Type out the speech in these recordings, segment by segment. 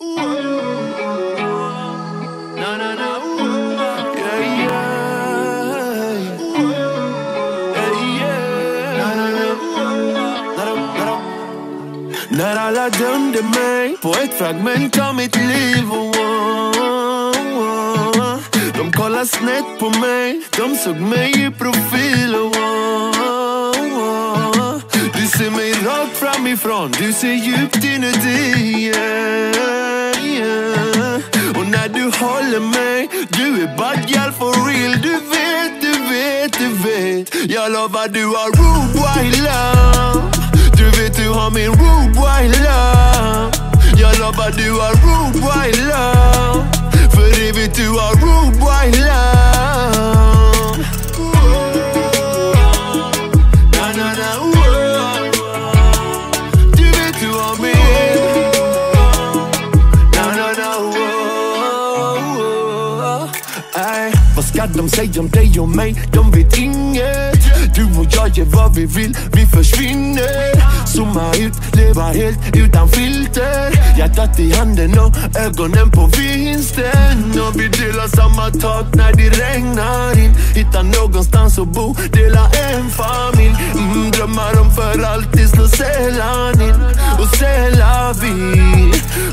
När alla dömde mig på ett fragment av mitt liv oh, oh, oh. De kollade snett på mig, de såg mig i profil oh, oh, oh. Du ser mig rakt framifrån, du ser djupt inuti yeah, yeah. Och när du håller mig, du är bad girl for real. Du vet, du vet, du vet. Jag lovar du har rude boy love. Du vet du har min rude boy love. Jag lovar du har rude boy love. För evigt du har rude ska de säga om dig och mig? De vet inget. Du och jag gör vad vi vill, vi försvinner. Zooma ut, leva helt utan filter. Hjärtat i handen och ögonen på vinsten. Och vi delar samma tak när det regnar in. Hitta någonstans att bo, dela en familj. Mm, Drömmar om för alltid slår sällan in. Och sällan vi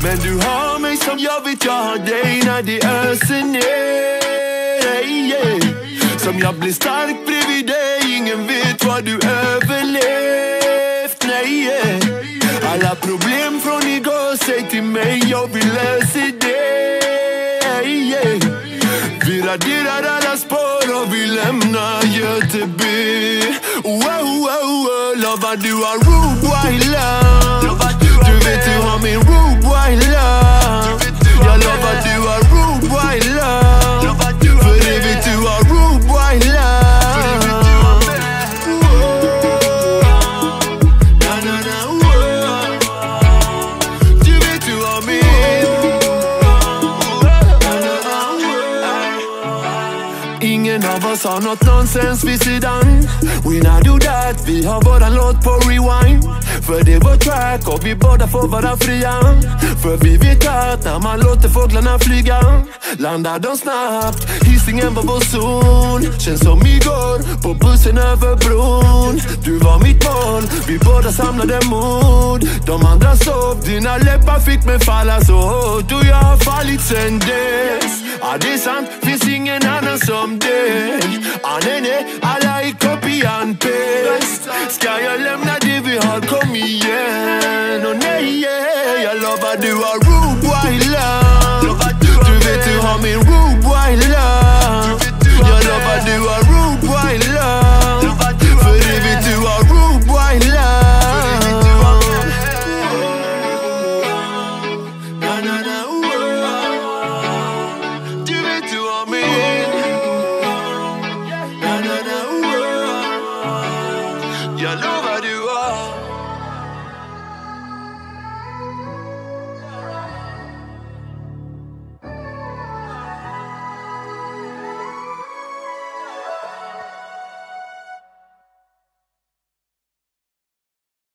Men du har mig som jag vet jag har dig när det öser ner jag blir stark bredvid dig Ingen vet vad du överlevt Nej, yeah. Alla problem från igår, säg till mig Jag vill lösa det yeah. Vi raderar alla spår och vi lämnar Göteborg wow, wow, wow. Lovar du har rude white love Ingen av oss har nåt nonsens vid sidan. We not do that, vi har våran låt på rewind. För det är vår track och vi båda får vara fria. För vi vet att när man låter fåglarna flyga Landar de snabbt, Hisingen var vår zon Känns som igår, på bussen över bron. Du var mitt mål, vi båda samlade mod. De andra sov, dina läppar fick mig falla så hårt. Och jag har fallit sen dess. Ja det är sant, kopian pest Ska jag lämna det vi har, kom igen Och nej, yeah, jag lovar du har rude white love Your love.